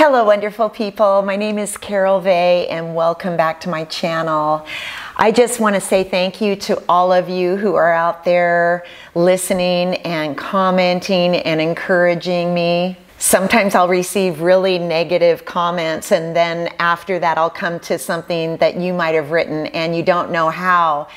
Hello, wonderful people. My name is Carol Vey, and welcome back to my channel. I just want to say thank you to all of you who are out there listening and commenting and encouraging me. Sometimes I'll receive really negative comments, and then after that, I'll come to something that you might have written, and you don't know how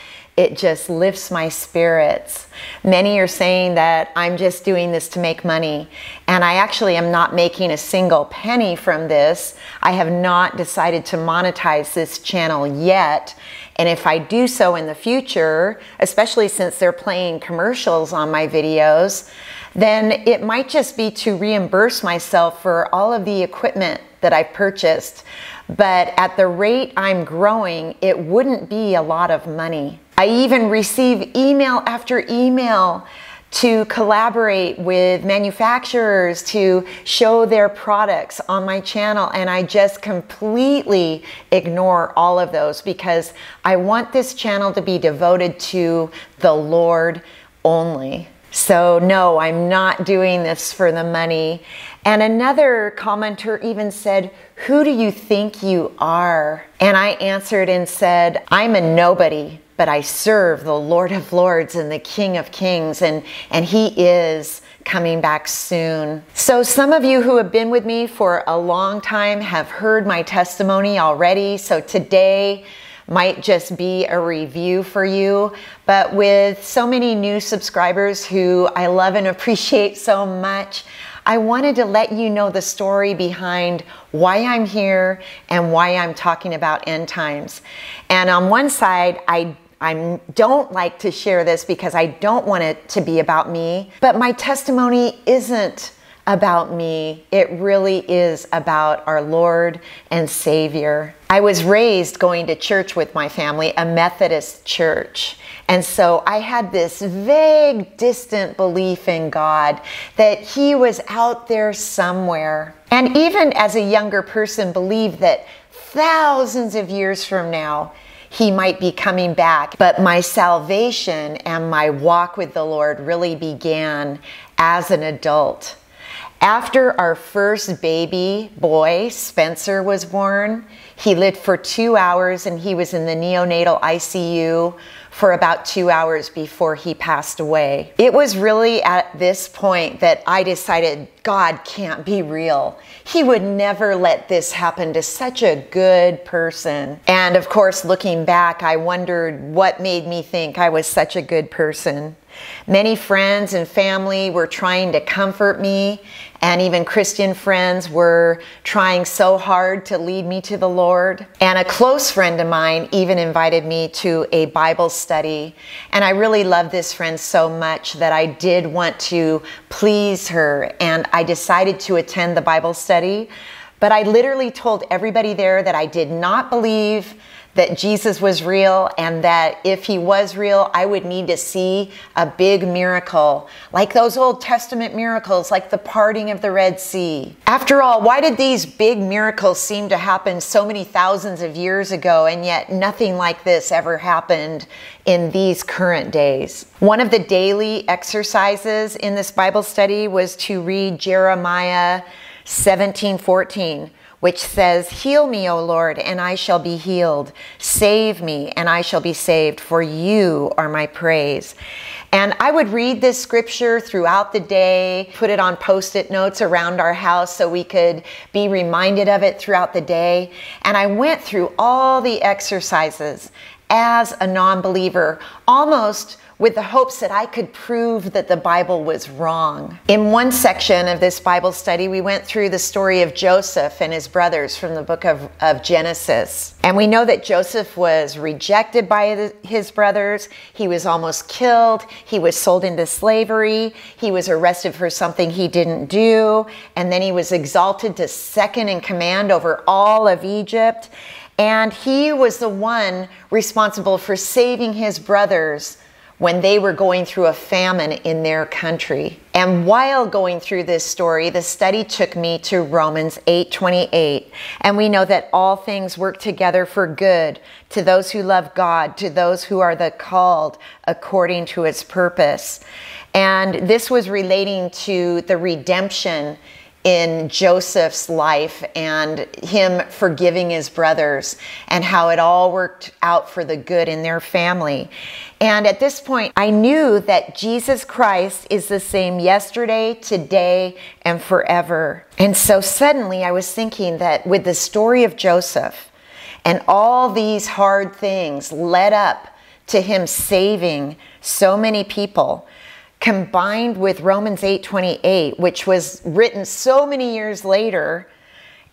it just lifts my spirits. Many are saying that I'm just doing this to make money, and I actually am not making a single penny from this. I have not decided to monetize this channel yet. And if I do so in the future, especially since they're playing commercials on my videos, then it might just be to reimburse myself for all of the equipment that I purchased. But at the rate I'm growing, it wouldn't be a lot of money. I even receive email after email to collaborate with manufacturers to show their products on my channel. And I just completely ignore all of those because I want this channel to be devoted to the Lord only. So, no, I'm not doing this for the money. And another commenter even said, Who do you think you are? And I answered and said, I'm a nobody but I serve the Lord of Lords and the King of Kings, and, and He is coming back soon. So, some of you who have been with me for a long time have heard my testimony already. So, today might just be a review for you. But with so many new subscribers who I love and appreciate so much, I wanted to let you know the story behind why I'm here and why I'm talking about end times. And on one side, I I don't like to share this because I don't want it to be about me, but my testimony isn't about me. It really is about our Lord and Savior. I was raised going to church with my family, a Methodist church. And so I had this vague, distant belief in God that He was out there somewhere. And even as a younger person, believed that thousands of years from now, he might be coming back. But my salvation and my walk with the Lord really began as an adult. After our first baby boy, Spencer, was born, he lived for two hours and he was in the neonatal ICU for about two hours before he passed away. It was really at this point that I decided God can't be real. He would never let this happen to such a good person. And of course, looking back, I wondered what made me think I was such a good person. Many friends and family were trying to comfort me, and even Christian friends were trying so hard to lead me to the Lord. And a close friend of mine even invited me to a Bible study. And I really love this friend so much that I did want to please her, and I decided to attend the Bible study. But I literally told everybody there that I did not believe that Jesus was real and that if he was real, I would need to see a big miracle, like those Old Testament miracles, like the parting of the Red Sea. After all, why did these big miracles seem to happen so many thousands of years ago and yet nothing like this ever happened in these current days? One of the daily exercises in this Bible study was to read Jeremiah 17 14 which says, Heal me, O Lord, and I shall be healed. Save me, and I shall be saved, for you are my praise. And I would read this scripture throughout the day, put it on post it notes around our house so we could be reminded of it throughout the day. And I went through all the exercises as a non believer, almost with the hopes that I could prove that the Bible was wrong. In one section of this Bible study, we went through the story of Joseph and his brothers from the book of, of Genesis. And we know that Joseph was rejected by his brothers. He was almost killed. He was sold into slavery. He was arrested for something he didn't do. And then he was exalted to second in command over all of Egypt. And he was the one responsible for saving his brothers when they were going through a famine in their country. And while going through this story, the study took me to Romans 8:28, and we know that all things work together for good to those who love God, to those who are the called according to its purpose. And this was relating to the redemption in Joseph's life and him forgiving his brothers and how it all worked out for the good in their family. And at this point, I knew that Jesus Christ is the same yesterday, today, and forever. And so suddenly I was thinking that with the story of Joseph and all these hard things led up to him saving so many people combined with Romans 8:28, which was written so many years later,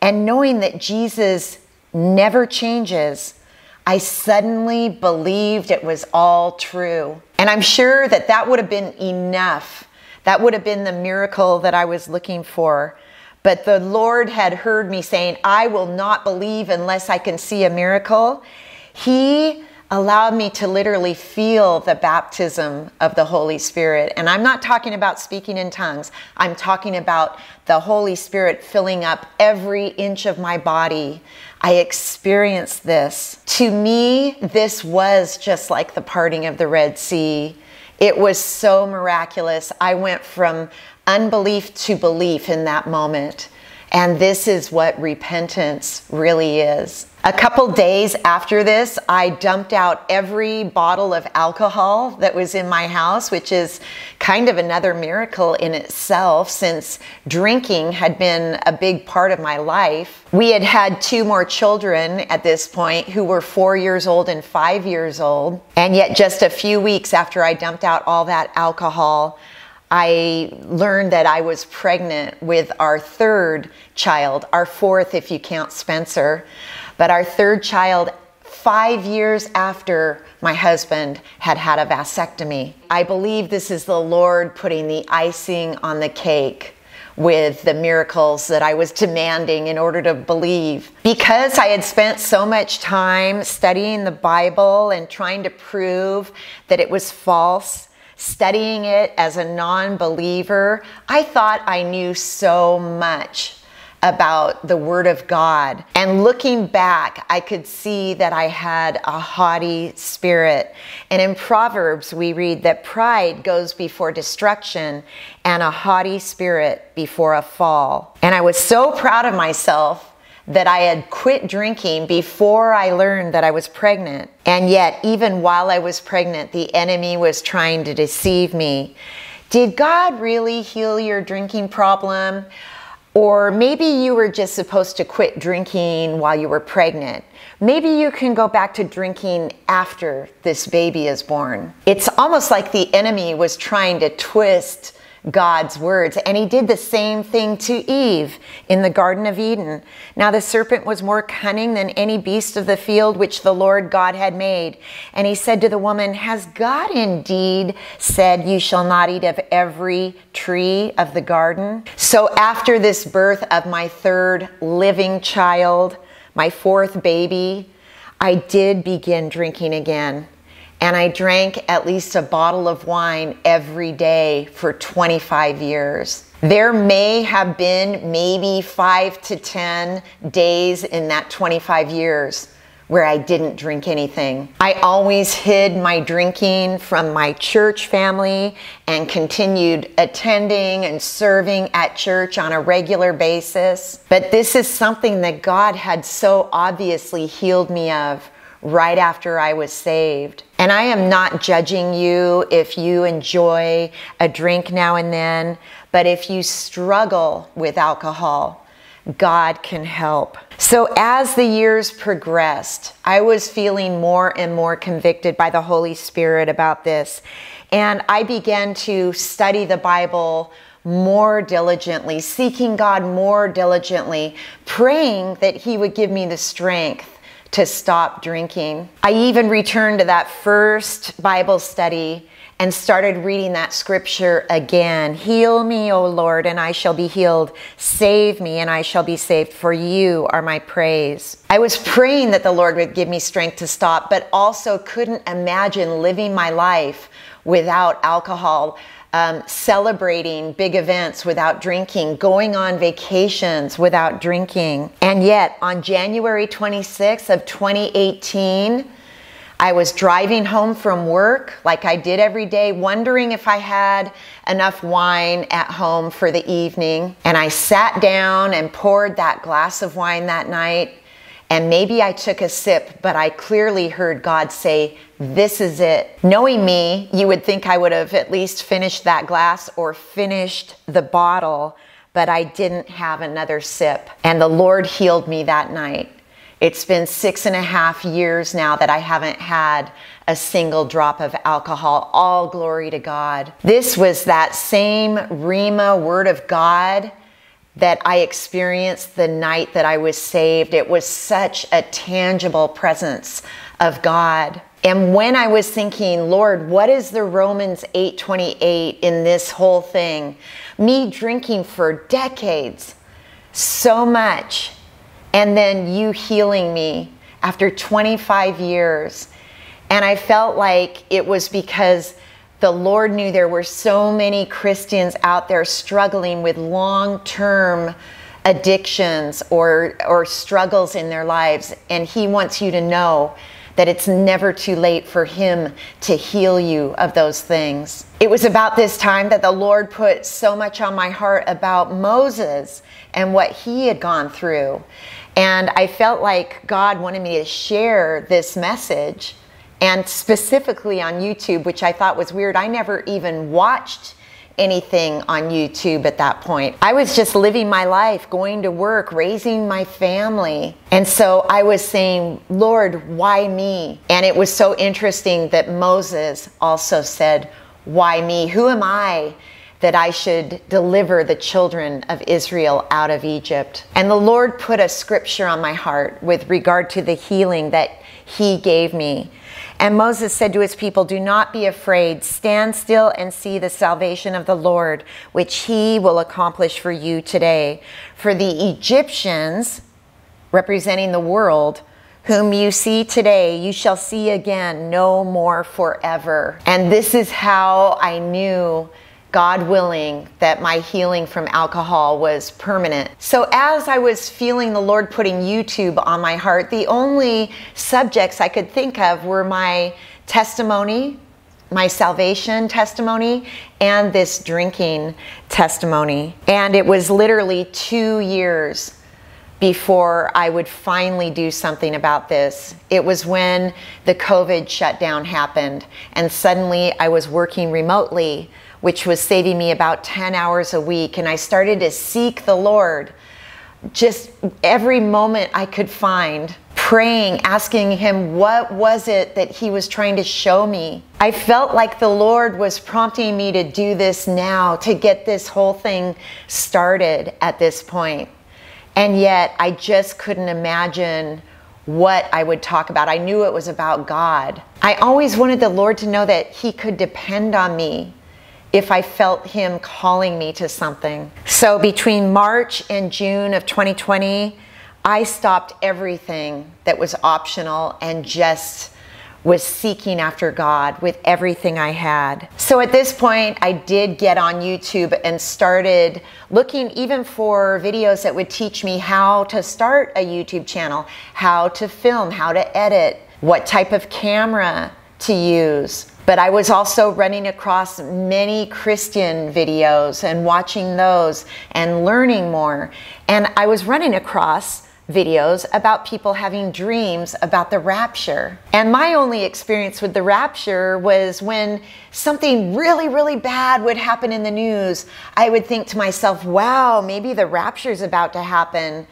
and knowing that Jesus never changes, I suddenly believed it was all true. And I'm sure that that would have been enough. That would have been the miracle that I was looking for. But the Lord had heard me saying, I will not believe unless I can see a miracle. He allowed me to literally feel the baptism of the Holy Spirit. And I'm not talking about speaking in tongues, I'm talking about the Holy Spirit filling up every inch of my body. I experienced this. To me, this was just like the parting of the Red Sea. It was so miraculous. I went from unbelief to belief in that moment. And this is what repentance really is. A couple days after this, I dumped out every bottle of alcohol that was in my house, which is kind of another miracle in itself since drinking had been a big part of my life. We had had two more children at this point who were four years old and five years old. And yet, just a few weeks after I dumped out all that alcohol, I learned that I was pregnant with our third child, our fourth if you count Spencer, but our third child five years after my husband had had a vasectomy. I believe this is the Lord putting the icing on the cake with the miracles that I was demanding in order to believe. Because I had spent so much time studying the Bible and trying to prove that it was false, studying it as a non believer, I thought I knew so much about the Word of God. And looking back, I could see that I had a haughty spirit. And in Proverbs, we read that pride goes before destruction and a haughty spirit before a fall. And I was so proud of myself that I had quit drinking before I learned that I was pregnant. And yet, even while I was pregnant, the enemy was trying to deceive me. Did God really heal your drinking problem? Or maybe you were just supposed to quit drinking while you were pregnant. Maybe you can go back to drinking after this baby is born. It's almost like the enemy was trying to twist God's words. And he did the same thing to Eve in the Garden of Eden. Now the serpent was more cunning than any beast of the field which the Lord God had made. And he said to the woman, Has God indeed said, You shall not eat of every tree of the garden? So after this birth of my third living child, my fourth baby, I did begin drinking again and I drank at least a bottle of wine every day for 25 years. There may have been maybe five to 10 days in that 25 years where I didn't drink anything. I always hid my drinking from my church family and continued attending and serving at church on a regular basis. But this is something that God had so obviously healed me of right after I was saved. And I am not judging you if you enjoy a drink now and then, but if you struggle with alcohol, God can help. So, as the years progressed, I was feeling more and more convicted by the Holy Spirit about this. And I began to study the Bible more diligently, seeking God more diligently, praying that He would give me the strength to stop drinking. I even returned to that first Bible study and started reading that scripture again. Heal me, O Lord, and I shall be healed. Save me, and I shall be saved, for you are my praise. I was praying that the Lord would give me strength to stop, but also couldn't imagine living my life without alcohol um, celebrating big events without drinking, going on vacations without drinking. And yet, on January 26th of 2018, I was driving home from work like I did every day, wondering if I had enough wine at home for the evening. And I sat down and poured that glass of wine that night. And maybe I took a sip, but I clearly heard God say, This is it. Knowing me, you would think I would have at least finished that glass or finished the bottle, but I didn't have another sip. And the Lord healed me that night. It's been six and a half years now that I haven't had a single drop of alcohol. All glory to God. This was that same Rhema word of God that I experienced the night that I was saved. It was such a tangible presence of God. And when I was thinking, Lord, what is the Romans 8:28 in this whole thing? Me drinking for decades so much and then you healing me after 25 years. And I felt like it was because the Lord knew there were so many Christians out there struggling with long term addictions or, or struggles in their lives. And He wants you to know that it's never too late for Him to heal you of those things. It was about this time that the Lord put so much on my heart about Moses and what he had gone through. And I felt like God wanted me to share this message and specifically on YouTube, which I thought was weird. I never even watched anything on YouTube at that point. I was just living my life, going to work, raising my family. And so I was saying, Lord, why me? And it was so interesting that Moses also said, Why me? Who am I? that I should deliver the children of Israel out of Egypt. And the Lord put a scripture on my heart with regard to the healing that He gave me. And Moses said to his people, Do not be afraid. Stand still and see the salvation of the Lord, which he will accomplish for you today. For the Egyptians, representing the world, whom you see today, you shall see again no more forever. And this is how I knew God willing, that my healing from alcohol was permanent. So, as I was feeling the Lord putting YouTube on my heart, the only subjects I could think of were my testimony, my salvation testimony, and this drinking testimony. And it was literally two years before I would finally do something about this. It was when the COVID shutdown happened, and suddenly I was working remotely which was saving me about 10 hours a week. And I started to seek the Lord just every moment I could find, praying, asking Him what was it that He was trying to show me. I felt like the Lord was prompting me to do this now, to get this whole thing started at this point. And yet I just couldn't imagine what I would talk about. I knew it was about God. I always wanted the Lord to know that He could depend on me if I felt Him calling me to something. So between March and June of 2020, I stopped everything that was optional and just was seeking after God with everything I had. So at this point, I did get on YouTube and started looking even for videos that would teach me how to start a YouTube channel, how to film, how to edit, what type of camera to use. But I was also running across many Christian videos and watching those and learning more. And I was running across videos about people having dreams about the rapture. And my only experience with the rapture was when something really, really bad would happen in the news. I would think to myself, wow, maybe the rapture is about to happen.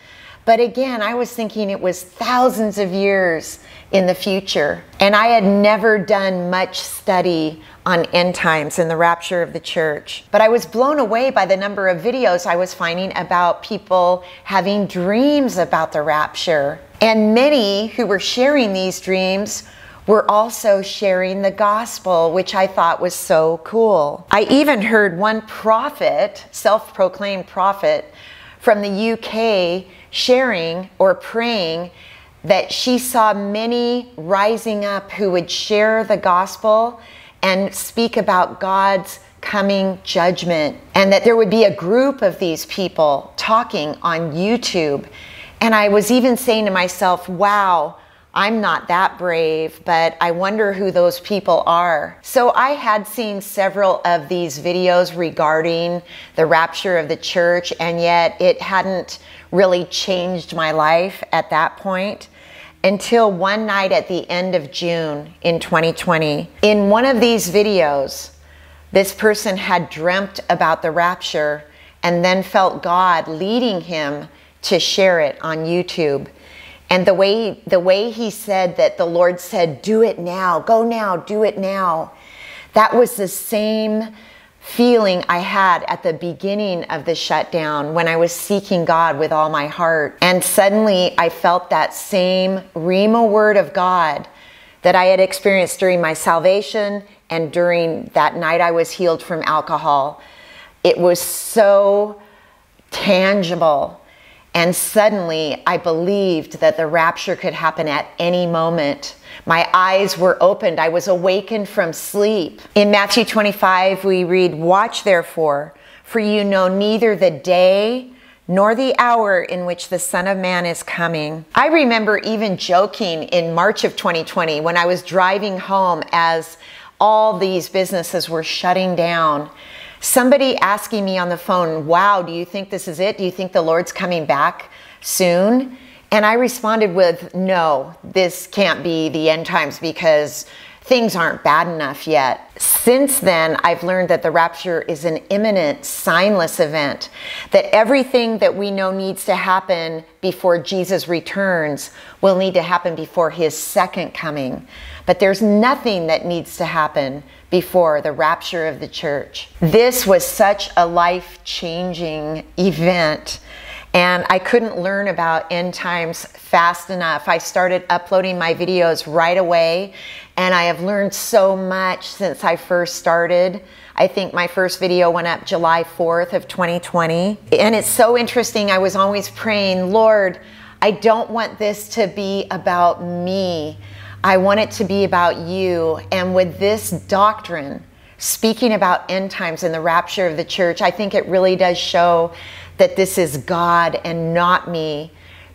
But again, I was thinking it was thousands of years in the future. And I had never done much study on end times and the rapture of the church. But I was blown away by the number of videos I was finding about people having dreams about the rapture. And many who were sharing these dreams were also sharing the gospel, which I thought was so cool. I even heard one prophet, self proclaimed prophet from the UK, sharing or praying that she saw many rising up who would share the gospel and speak about God's coming judgment, and that there would be a group of these people talking on YouTube. And I was even saying to myself, wow, I'm not that brave, but I wonder who those people are. So I had seen several of these videos regarding the rapture of the church, and yet it hadn't really changed my life at that point until one night at the end of June in 2020. In one of these videos, this person had dreamt about the rapture and then felt God leading him to share it on YouTube. And the way the way he said that the Lord said, "Do it now. Go now. Do it now." That was the same feeling I had at the beginning of the shutdown when I was seeking God with all my heart. And suddenly I felt that same Rhema word of God that I had experienced during my salvation and during that night I was healed from alcohol. It was so tangible and suddenly I believed that the rapture could happen at any moment. My eyes were opened. I was awakened from sleep. In Matthew 25, we read, Watch therefore, for you know neither the day nor the hour in which the Son of Man is coming. I remember even joking in March of 2020 when I was driving home as all these businesses were shutting down somebody asking me on the phone, Wow, do you think this is it? Do you think the Lord's coming back soon? And I responded with, No, this can't be the end times because things aren't bad enough yet. Since then, I've learned that the rapture is an imminent, signless event, that everything that we know needs to happen before Jesus returns will need to happen before his second coming. But there's nothing that needs to happen before the rapture of the church. This was such a life changing event. And I couldn't learn about end times fast enough. I started uploading my videos right away, and I have learned so much since I first started. I think my first video went up July 4th of 2020. And it's so interesting. I was always praying, Lord, I don't want this to be about me. I want it to be about you. And with this doctrine, speaking about end times and the rapture of the church, I think it really does show that this is God and not me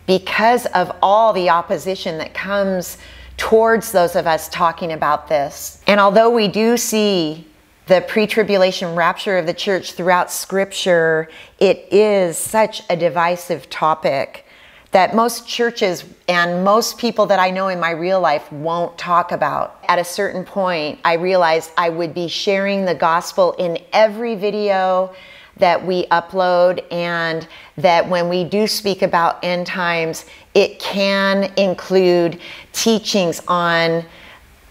because of all the opposition that comes towards those of us talking about this. And although we do see the pre tribulation rapture of the church throughout Scripture, it is such a divisive topic that most churches and most people that I know in my real life won't talk about. At a certain point, I realized I would be sharing the gospel in every video that we upload, and that when we do speak about end times, it can include teachings on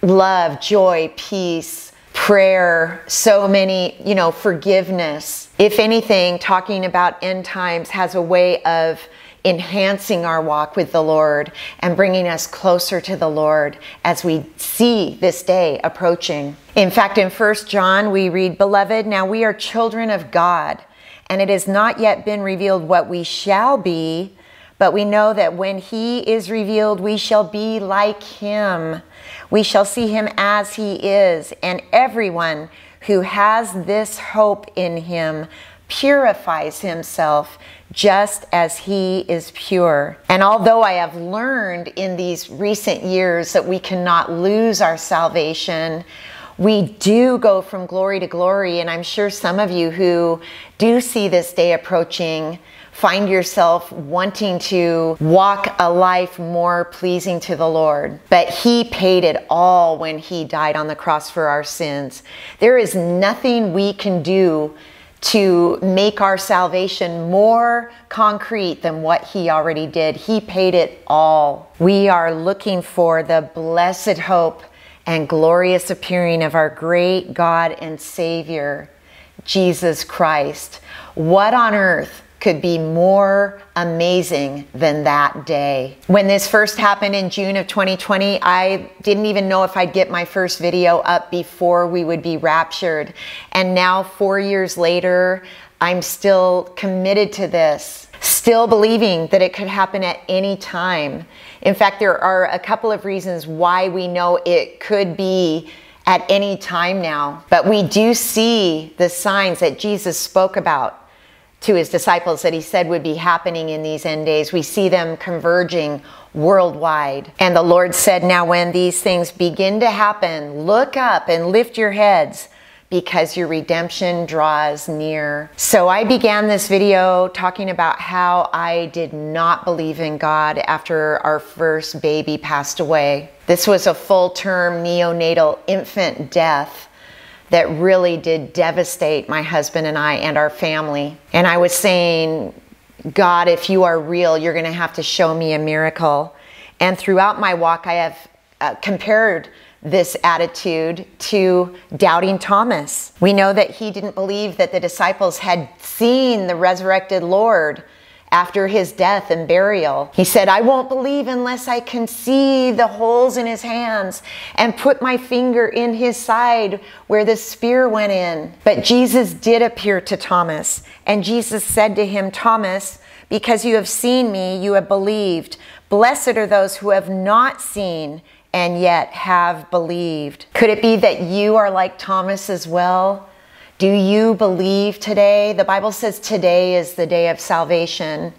love, joy, peace, prayer, so many, you know, forgiveness. If anything, talking about end times has a way of enhancing our walk with the Lord and bringing us closer to the Lord as we see this day approaching. In fact, in 1 John, we read, Beloved, now we are children of God, and it has not yet been revealed what we shall be, but we know that when He is revealed, we shall be like Him. We shall see Him as He is, and everyone who has this hope in Him purifies himself just as he is pure. And although I have learned in these recent years that we cannot lose our salvation, we do go from glory to glory. And I'm sure some of you who do see this day approaching find yourself wanting to walk a life more pleasing to the Lord. But He paid it all when He died on the cross for our sins. There is nothing we can do to make our salvation more concrete than what He already did. He paid it all. We are looking for the blessed hope and glorious appearing of our great God and Savior, Jesus Christ. What on earth could be more amazing than that day. When this first happened in June of 2020, I didn't even know if I'd get my first video up before we would be raptured. And now, four years later, I'm still committed to this, still believing that it could happen at any time. In fact, there are a couple of reasons why we know it could be at any time now. But we do see the signs that Jesus spoke about to his disciples that he said would be happening in these end days. We see them converging worldwide. And the Lord said, Now, when these things begin to happen, look up and lift your heads because your redemption draws near. So I began this video talking about how I did not believe in God after our first baby passed away. This was a full term neonatal infant death that really did devastate my husband and I and our family. And I was saying, God, if you are real, you're going to have to show me a miracle. And throughout my walk, I have uh, compared this attitude to doubting Thomas. We know that he didn't believe that the disciples had seen the resurrected Lord after his death and burial. He said, I won't believe unless I can see the holes in his hands and put my finger in his side where the spear went in. But Jesus did appear to Thomas, and Jesus said to him, Thomas, because you have seen me, you have believed. Blessed are those who have not seen and yet have believed. Could it be that you are like Thomas as well? Do you believe today? The Bible says today is the day of salvation.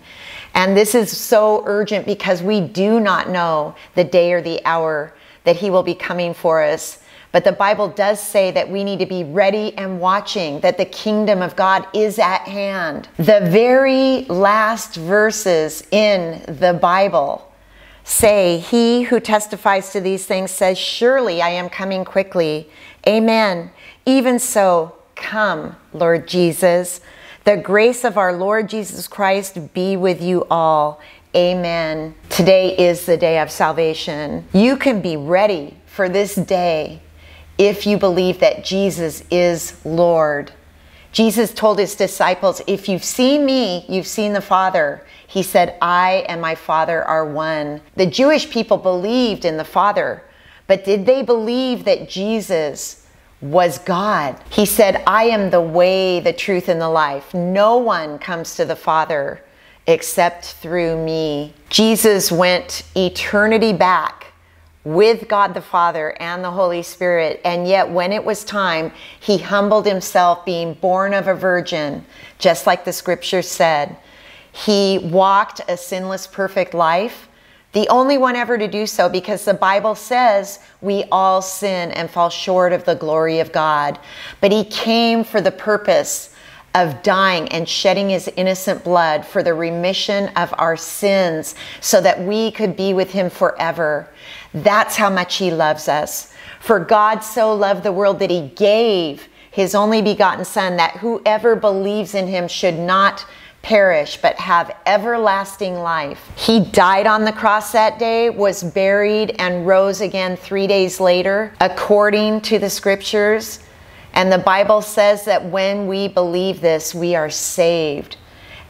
And this is so urgent because we do not know the day or the hour that He will be coming for us. But the Bible does say that we need to be ready and watching, that the kingdom of God is at hand. The very last verses in the Bible say, He who testifies to these things says, Surely I am coming quickly. Amen. Even so, Come, Lord Jesus. The grace of our Lord Jesus Christ be with you all. Amen. Today is the day of salvation. You can be ready for this day if you believe that Jesus is Lord. Jesus told his disciples, If you've seen me, you've seen the Father. He said, I and my Father are one. The Jewish people believed in the Father, but did they believe that Jesus was God. He said, I am the way, the truth, and the life. No one comes to the Father except through me. Jesus went eternity back with God the Father and the Holy Spirit, and yet when it was time, he humbled himself, being born of a virgin, just like the scripture said. He walked a sinless, perfect life the only one ever to do so because the Bible says we all sin and fall short of the glory of God. But he came for the purpose of dying and shedding his innocent blood for the remission of our sins so that we could be with him forever. That's how much he loves us. For God so loved the world that he gave his only begotten son that whoever believes in him should not perish but have everlasting life. He died on the cross that day, was buried, and rose again three days later, according to the scriptures. And the Bible says that when we believe this, we are saved.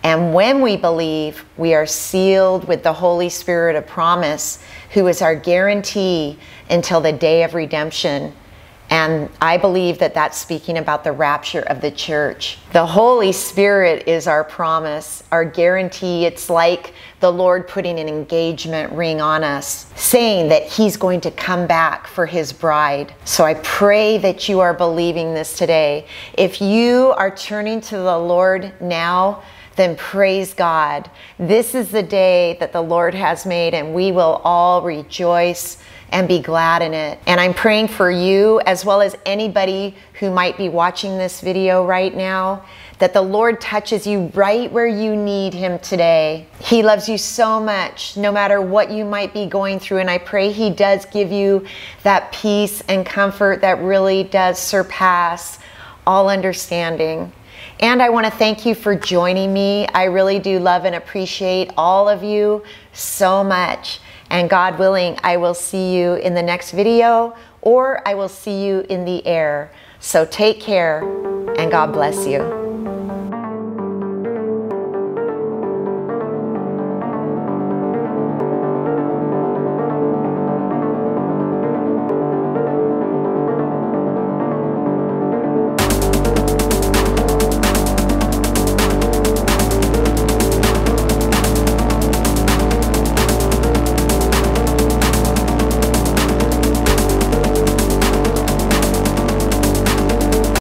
And when we believe, we are sealed with the Holy Spirit of promise, who is our guarantee until the day of redemption. And I believe that that's speaking about the rapture of the church. The Holy Spirit is our promise, our guarantee. It's like the Lord putting an engagement ring on us, saying that He's going to come back for His bride. So I pray that you are believing this today. If you are turning to the Lord now, then praise God. This is the day that the Lord has made, and we will all rejoice and be glad in it. And I'm praying for you as well as anybody who might be watching this video right now that the Lord touches you right where you need Him today. He loves you so much, no matter what you might be going through. And I pray He does give you that peace and comfort that really does surpass all understanding. And I want to thank you for joining me. I really do love and appreciate all of you so much. And God willing, I will see you in the next video or I will see you in the air. So take care and God bless you.